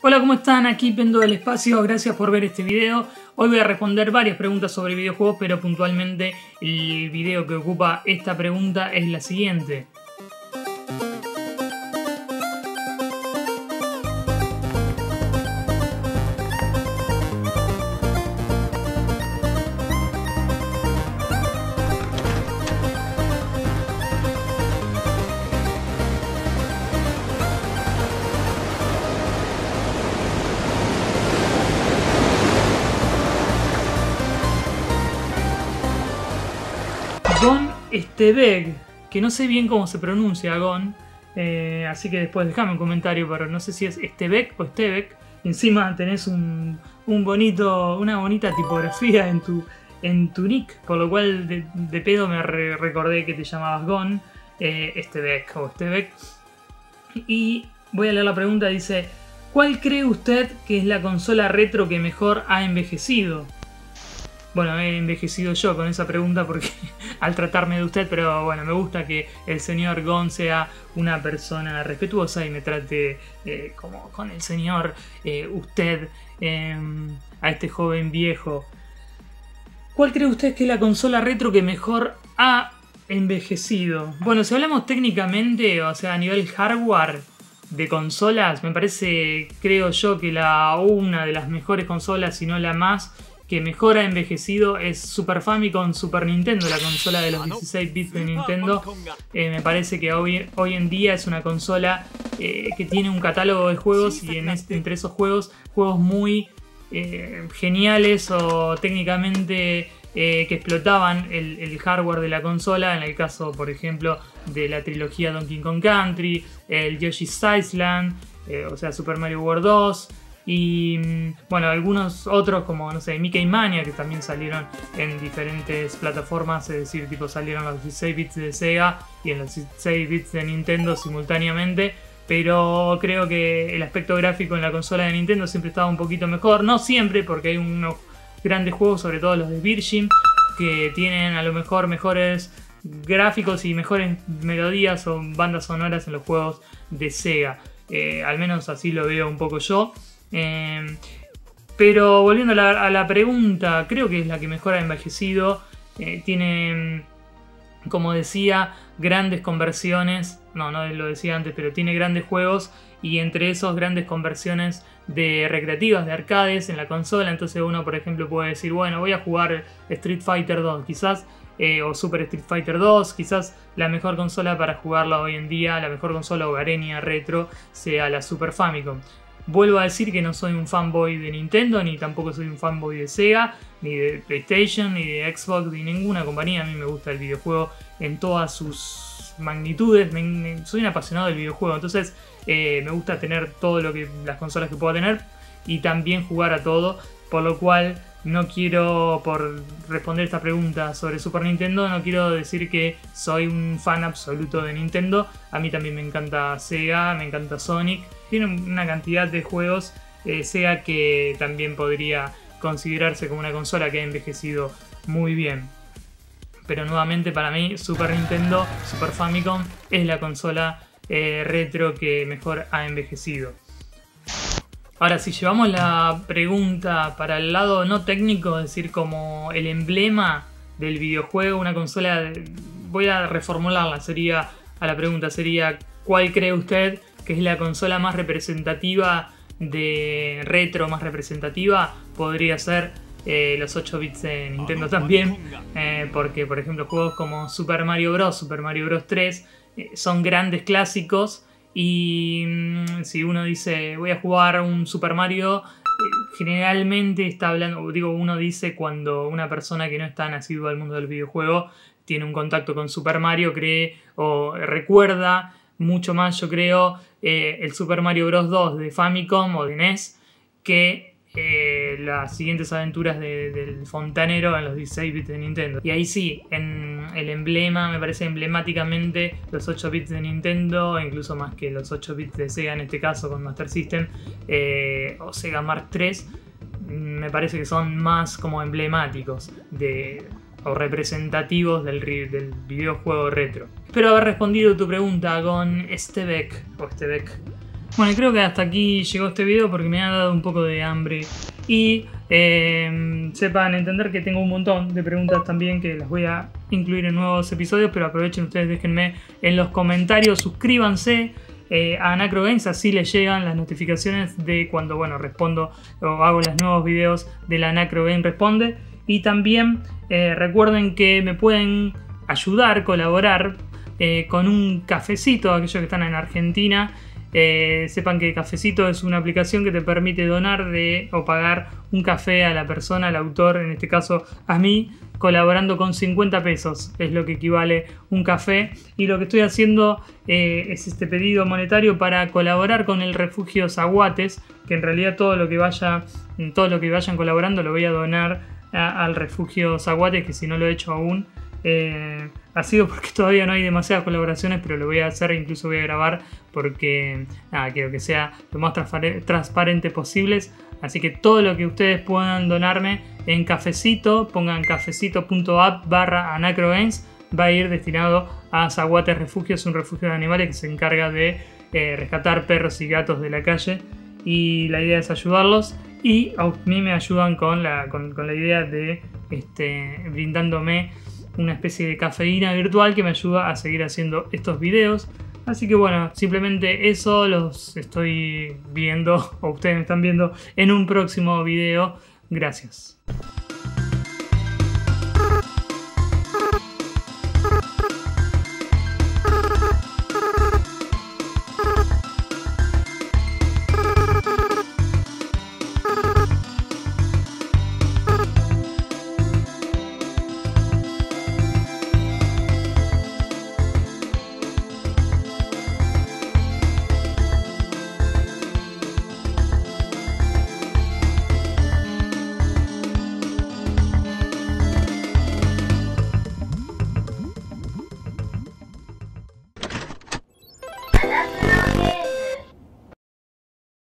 Hola, ¿cómo están? Aquí Pendo del Espacio, gracias por ver este video. Hoy voy a responder varias preguntas sobre videojuegos, pero puntualmente el video que ocupa esta pregunta es la siguiente. Gon Estebeg, que no sé bien cómo se pronuncia Gon, eh, así que después déjame un comentario, pero no sé si es Estebek o Estebek. Encima tenés un, bonito, una bonita tipografía en tu, en tu nick, por lo cual de, pedo me re- recordé que te llamabas Gon, eh, Estebek o Estebek. Y voy a leer la pregunta, dice, ¿cuál cree usted que es la consola retro que mejor ha envejecido? Bueno, he envejecido yo con esa pregunta porque al tratarme de usted, pero bueno, me gusta que el señor Gon sea una persona respetuosa y me trate eh, como con el señor eh, usted eh, a este joven viejo. ¿Cuál cree usted que es la consola retro que mejor ha envejecido? Bueno, si hablamos técnicamente, o sea, a nivel hardware de consolas, me parece, creo yo, que la una de las mejores consolas, si no la más, que mejor ha envejecido es Super Famicom Super Nintendo, la consola de los 16 bits de Nintendo. Eh, me parece que hoy, hoy en día es una consola eh, que tiene un catálogo de juegos y en este- entre esos juegos, juegos muy eh, geniales o técnicamente que explotaban el, el hardware de la consola. En el caso, por ejemplo, de la trilogía Donkey Kong Country, el Yoshi's Island, o sea, Super Mario World 2. Y mm, bueno, algunos otros como, no sé, Mickey Mania, que también salieron en diferentes plataformas, es decir, tipo salieron los 16 bits de Sega y en los 16 bits de Nintendo simultáneamente. Pero creo que el aspecto gráfico en la consola de Nintendo siempre estaba un poquito mejor. No siempre, porque hay unos grandes juegos, sobre todo los de Virgin, que tienen a lo mejor mejores gráficos y mejores melodías o bandas sonoras en los juegos de Sega. Eh, al menos así lo veo un poco yo. Eh, pero volviendo a la, a la pregunta, creo que es la que mejor ha envejecido. Eh, tiene, mm, como decía, grandes conversiones. No, no lo decía antes, pero tiene grandes juegos. Y entre esos grandes conversiones de recreativas, de arcades en la consola. Entonces uno, por ejemplo, puede decir, bueno, voy a jugar Street Fighter 2. Quizás eh, o Super Street Fighter 2, quizás la mejor consola para jugarla hoy en día, la mejor consola hogareña retro, sea la Super Famicom. Vuelvo a decir que no soy un fanboy de Nintendo, ni tampoco soy un fanboy de Sega, ni de PlayStation, ni de Xbox, ni ninguna compañía. A mí me gusta el videojuego en todas sus magnitudes. Soy un apasionado del videojuego, entonces eh, me gusta tener todo lo que las consolas que pueda tener y también jugar a todo. Por lo cual no quiero, por responder esta pregunta sobre Super Nintendo, no quiero decir que soy un fan absoluto de Nintendo. A mí también me encanta Sega, me encanta Sonic. Tiene una cantidad de juegos eh, Sega que también podría considerarse como una consola que ha envejecido muy bien. Pero nuevamente para mí Super Nintendo, Super Famicom es la consola eh, retro que mejor ha envejecido. Ahora, si llevamos la pregunta para el lado no técnico, es decir, como el emblema del videojuego, una consola, de- voy a reformularla, sería a la pregunta, sería ¿cuál cree usted que es la consola más representativa de retro, más representativa? Podría ser eh, los 8 bits de Nintendo también, eh, porque por ejemplo juegos como Super Mario Bros., Super Mario Bros. 3 eh, son grandes clásicos y mm, si uno dice voy a jugar un Super Mario, generalmente está hablando, digo, uno dice cuando una persona que no está nacida al mundo del videojuego tiene un contacto con Super Mario, cree o recuerda mucho más, yo creo, eh, el Super Mario Bros. 2 de Famicom o de NES que las siguientes aventuras de- del fontanero en los 16 bits de Nintendo. Y ahí sí, en el emblema, me parece emblemáticamente los 8 bits de Nintendo, incluso más que los 8 bits de Sega en este caso con Master System eh, o Sega Mark III, me parece que son más como emblemáticos de, o representativos del, videojuego retro. Espero haber respondido tu pregunta con Stebek o Stebek. Bueno, creo que hasta aquí llegó este video porque me ha dado un poco de hambre. Y eh, sepan entender que tengo un montón de preguntas también que las voy a incluir en nuevos episodios, pero aprovechen ustedes, déjenme en los comentarios, suscríbanse. Eh, a Anacro Games, así les llegan las notificaciones de cuando bueno respondo o hago los nuevos videos de la Anacro Game Responde. Y también eh, recuerden que me pueden ayudar, colaborar eh, con un cafecito, aquellos que están en Argentina. Sepan que Cafecito es una aplicación que te permite donar de, o pagar un café a la persona, al autor, en este caso a mí, colaborando con 50 pesos, es lo que equivale un café. Y lo que estoy haciendo eh, es este pedido monetario para colaborar con el refugio Zaguates, que en realidad todo lo que vaya, todo lo que vayan colaborando lo voy a donar al refugio Zaguates, que si no lo he hecho aún, eh, ha sido porque todavía no hay demasiadas colaboraciones, pero lo voy a hacer, incluso voy a grabar porque quiero que sea lo más transparente posible. Así que todo lo que ustedes puedan donarme en cafecito, pongan cafecito.app barra anacrogames, va a ir destinado a Zaguates Refugio, es un refugio de animales que se encarga de eh, rescatar perros y gatos de la calle y la idea es ayudarlos y a mí me ayudan con la, con, la idea de este, brindándome una especie de cafeína virtual que me ayuda a seguir haciendo estos videos. Así que bueno, simplemente eso los estoy viendo, o ustedes me están viendo en un próximo video. Gracias.